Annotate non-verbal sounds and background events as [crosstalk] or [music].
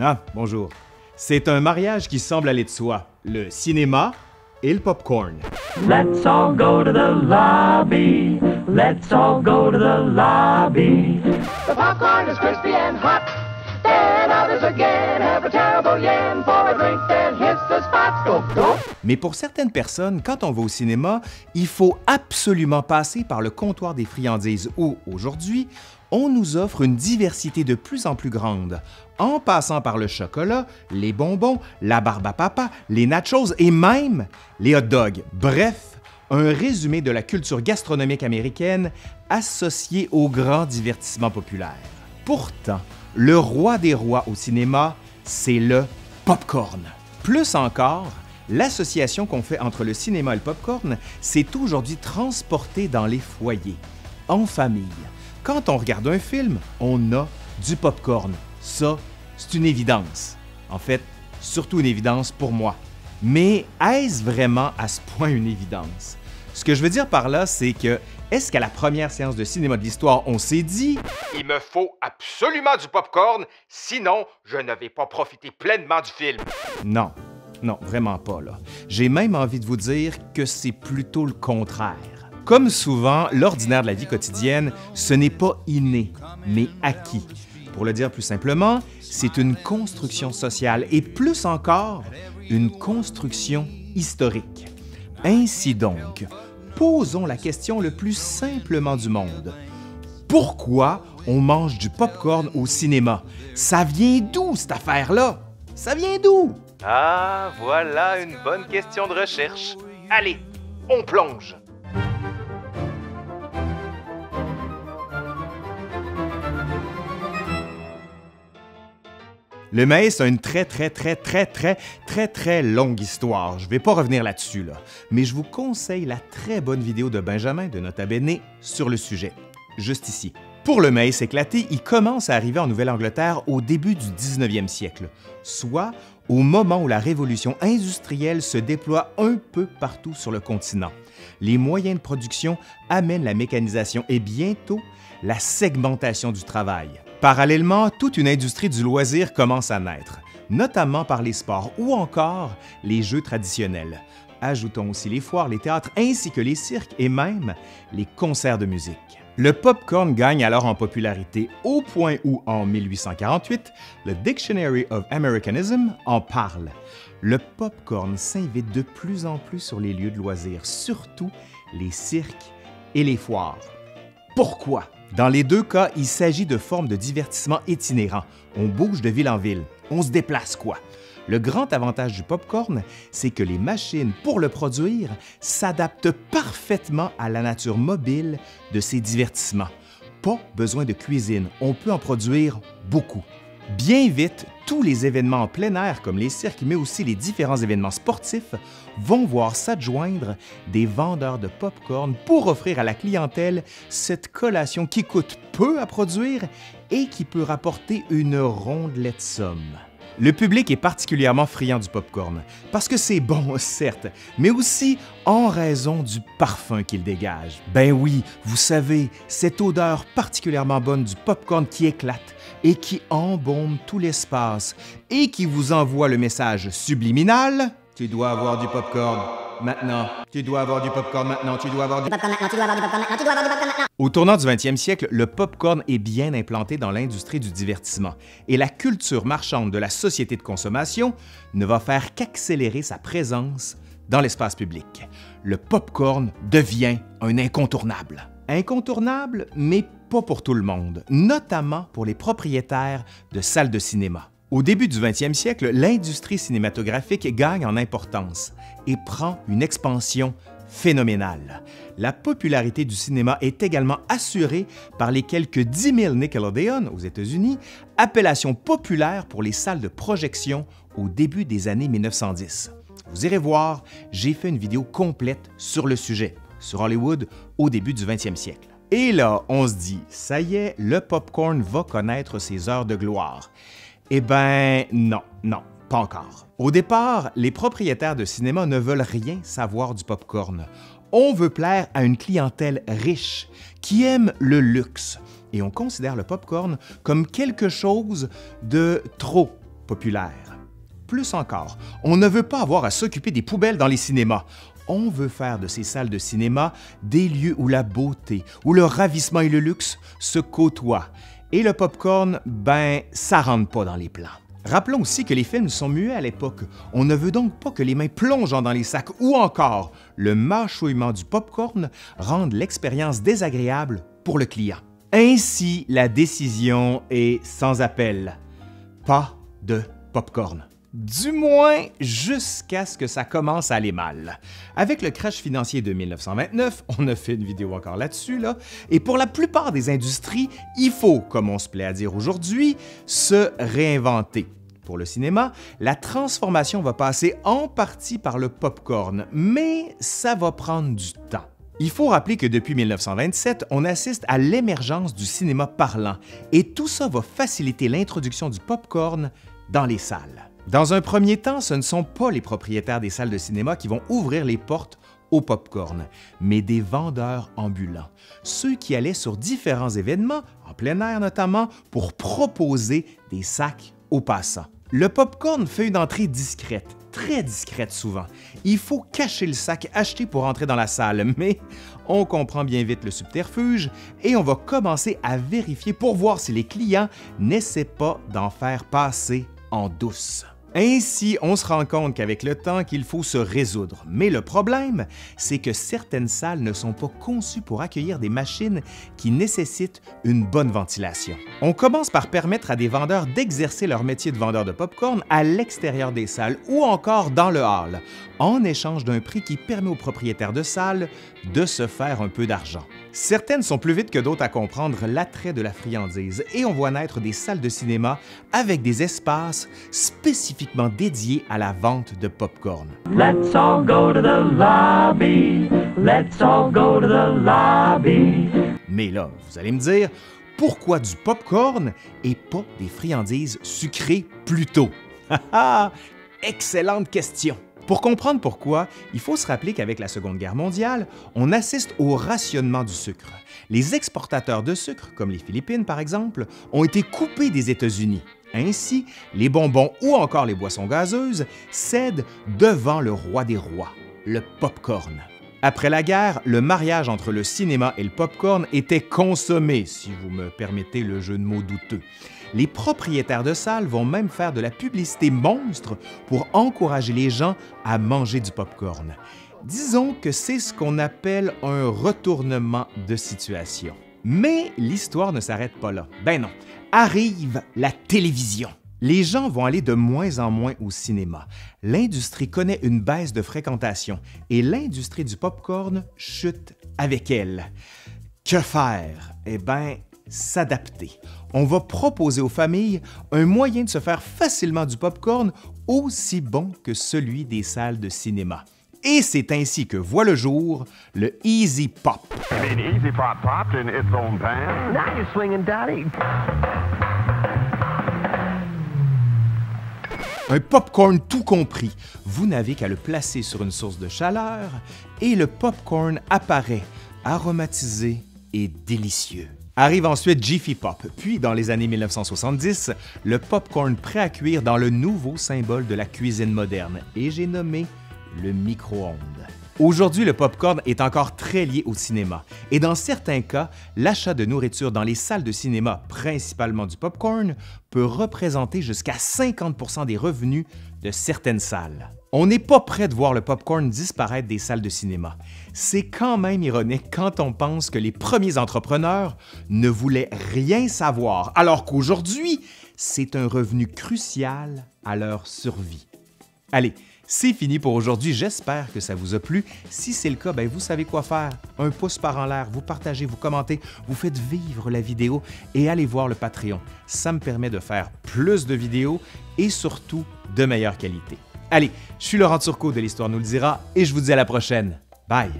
Ah, bonjour. C'est un mariage qui semble aller de soi. Le cinéma et le popcorn. Let's all go to the lobby. Let's all go to the lobby. The popcorn is crispy and hot. Then others again have a terrible yen for a drink, then hits the spot. Go, go. Mais pour certaines personnes, quand on va au cinéma, il faut absolument passer par le comptoir des friandises où, aujourd'hui, on nous offre une diversité de plus en plus grande, en passant par le chocolat, les bonbons, la barbe à papa, les nachos et même les hot dogs. Bref, un résumé de la culture gastronomique américaine associée au grand divertissement populaire. Pourtant, le roi des rois au cinéma, c'est le popcorn. Plus encore, l'association qu'on fait entre le cinéma et le popcorn s'est aujourd'hui transportée dans les foyers, en famille. Quand on regarde un film, on a du popcorn. Ça, c'est une évidence. En fait, surtout une évidence pour moi. Mais est-ce vraiment à ce point une évidence? Ce que je veux dire par là, c'est que est-ce qu'à la première séance de cinéma de l'histoire, on s'est dit Il me faut absolument du popcorn, sinon je ne vais pas profiter pleinement du film. Non, non, vraiment pas là. J'ai même envie de vous dire que c'est plutôt le contraire. Comme souvent, l'ordinaire de la vie quotidienne, ce n'est pas inné, mais acquis. Pour le dire plus simplement, c'est une construction sociale et plus encore, une construction historique. Ainsi donc, posons la question le plus simplement du monde. Pourquoi on mange du popcorn au cinéma? Ça vient d'où cette affaire-là? Ça vient d'où? Ah, voilà une bonne question de recherche. Allez, on plonge. Le maïs a une très, très, très, très, très, très, très longue histoire. Je ne vais pas revenir là-dessus, là. Mais je vous conseille la très bonne vidéo de Benjamin de Nota Bene sur le sujet, juste ici. Pour le maïs éclaté, il commence à arriver en Nouvelle-Angleterre au début du 19e siècle, soit au moment où la révolution industrielle se déploie un peu partout sur le continent. Les moyens de production amènent la mécanisation et bientôt la segmentation du travail. Parallèlement, toute une industrie du loisir commence à naître, notamment par les sports ou encore les jeux traditionnels. Ajoutons aussi les foires, les théâtres ainsi que les cirques et même les concerts de musique. Le popcorn gagne alors en popularité au point où, en 1848, le Dictionary of Americanism en parle. Le popcorn s'invite de plus en plus sur les lieux de loisirs, surtout les cirques et les foires. Pourquoi? Dans les deux cas, il s'agit de formes de divertissement itinérant. On bouge de ville en ville. On se déplace, quoi. Le grand avantage du popcorn, c'est que les machines pour le produire s'adaptent parfaitement à la nature mobile de ces divertissements. Pas besoin de cuisine, on peut en produire beaucoup. Bien vite, tous les événements en plein air comme les cirques, mais aussi les différents événements sportifs, vont voir s'adjoindre des vendeurs de pop-corn pour offrir à la clientèle cette collation qui coûte peu à produire et qui peut rapporter une rondelette somme. Le public est particulièrement friand du pop-corn parce que c'est bon, [laughs] certes, mais aussi en raison du parfum qu'il dégage. Ben oui, vous savez, cette odeur particulièrement bonne du pop-corn qui éclate et qui embaume tout l'espace et qui vous envoie le message subliminal Tu dois avoir du pop-corn maintenant. Tu dois avoir du pop-corn maintenant. Tu dois avoir du popcorn maintenant, tu dois avoir du popcorn maintenant, tu dois avoir du popcorn maintenant. au tournant du 20e siècle, le pop-corn est bien implanté dans l'industrie du divertissement et la culture marchande de la société de consommation ne va faire qu'accélérer sa présence dans l'espace public. Le pop-corn devient un incontournable. Incontournable, mais pas pour tout le monde, notamment pour les propriétaires de salles de cinéma. Au début du 20e siècle, l'industrie cinématographique gagne en importance et prend une expansion phénoménale. La popularité du cinéma est également assurée par les quelques 10 000 Nickelodeon aux États-Unis, appellation populaire pour les salles de projection au début des années 1910. Vous irez voir, j'ai fait une vidéo complète sur le sujet, sur Hollywood au début du 20e siècle. Et là, on se dit, ça y est, le popcorn va connaître ses heures de gloire. Eh ben non, non, pas encore. Au départ, les propriétaires de cinéma ne veulent rien savoir du popcorn. On veut plaire à une clientèle riche qui aime le luxe et on considère le popcorn comme quelque chose de trop populaire. Plus encore, on ne veut pas avoir à s'occuper des poubelles dans les cinémas. On veut faire de ces salles de cinéma des lieux où la beauté, où le ravissement et le luxe se côtoient. Et le popcorn, ben, ça rentre pas dans les plans. Rappelons aussi que les films sont muets à l'époque. On ne veut donc pas que les mains plongeant dans les sacs ou encore le mâchouillement du popcorn rendent l'expérience désagréable pour le client. Ainsi, la décision est sans appel. Pas de popcorn. Du moins jusqu'à ce que ça commence à aller mal. Avec le crash financier de 1929, on a fait une vidéo encore là-dessus, là, et pour la plupart des industries, il faut, comme on se plaît à dire aujourd'hui, se réinventer. Pour le cinéma, la transformation va passer en partie par le popcorn, mais ça va prendre du temps. Il faut rappeler que depuis 1927, on assiste à l'émergence du cinéma parlant, et tout ça va faciliter l'introduction du popcorn dans les salles. Dans un premier temps, ce ne sont pas les propriétaires des salles de cinéma qui vont ouvrir les portes au popcorn, mais des vendeurs ambulants, ceux qui allaient sur différents événements, en plein air notamment, pour proposer des sacs aux passants. Le popcorn fait une entrée discrète, très discrète souvent. Il faut cacher le sac acheté pour entrer dans la salle, [laughs] mais on comprend bien vite le subterfuge et on va commencer à vérifier pour voir si les clients n'essaient pas d'en faire passer en douce. Ainsi, on se rend compte qu'avec le temps, qu'il faut se résoudre. Mais le problème, c'est que certaines salles ne sont pas conçues pour accueillir des machines qui nécessitent une bonne ventilation. On commence par permettre à des vendeurs d'exercer leur métier de vendeur de popcorn à l'extérieur des salles ou encore dans le hall, en échange d'un prix qui permet aux propriétaires de salles de se faire un peu d'argent. Certaines sont plus vite que d'autres à comprendre l'attrait de la friandise et on voit naître des salles de cinéma avec des espaces spécifiquement dédiés à la vente de popcorn. Let's all go to the lobby. Let's all go to the lobby. Mais là, vous allez me dire, pourquoi du popcorn et pas des friandises sucrées plus tôt? [laughs] Ah ah! Excellente question! Pour comprendre pourquoi, il faut se rappeler qu'avec la Seconde Guerre mondiale, on assiste au rationnement du sucre. Les exportateurs de sucre, comme les Philippines par exemple, ont été coupés des États-Unis. Ainsi, les bonbons ou encore les boissons gazeuses cèdent devant le roi des rois, le popcorn. Après la guerre, le mariage entre le cinéma et le popcorn était consommé, si vous me permettez le jeu de mots douteux. Les propriétaires de salles vont même faire de la publicité monstre pour encourager les gens à manger du popcorn. Disons que c'est ce qu'on appelle un retournement de situation. Mais l'histoire ne s'arrête pas là. Ben non, arrive la télévision. Les gens vont aller de moins en moins au cinéma. L'industrie connaît une baisse de fréquentation et l'industrie du popcorn chute avec elle. Que faire? Eh bien, s'adapter. On va proposer aux familles un moyen de se faire facilement du popcorn aussi bon que celui des salles de cinéma. Et c'est ainsi que voit le jour le Easy Pop. I mean, Easy Pop popped in its own time. Now you're swinging, Daddy. Un popcorn tout compris. Vous n'avez qu'à le placer sur une source de chaleur et le popcorn apparaît, aromatisé et délicieux. Arrive ensuite Jiffy Pop, puis dans les années 1970, le popcorn prêt à cuire dans le nouveau symbole de la cuisine moderne, et j'ai nommé le micro-ondes. Aujourd'hui, le popcorn est encore très lié au cinéma, et dans certains cas, l'achat de nourriture dans les salles de cinéma, principalement du popcorn, peut représenter jusqu'à 50% des revenus de certaines salles. On n'est pas prêt de voir le popcorn disparaître des salles de cinéma. C'est quand même ironique quand on pense que les premiers entrepreneurs ne voulaient rien savoir, alors qu'aujourd'hui, c'est un revenu crucial à leur survie. Allez, c'est fini pour aujourd'hui. J'espère que ça vous a plu. Si c'est le cas, ben vous savez quoi faire. Un pouce par en l'air, vous partagez, vous commentez, vous faites vivre la vidéo et allez voir le Patreon. Ça me permet de faire plus de vidéos et surtout de meilleure qualité. Allez, je suis Laurent Turcot de l'Histoire nous le dira et je vous dis à la prochaine. Bye!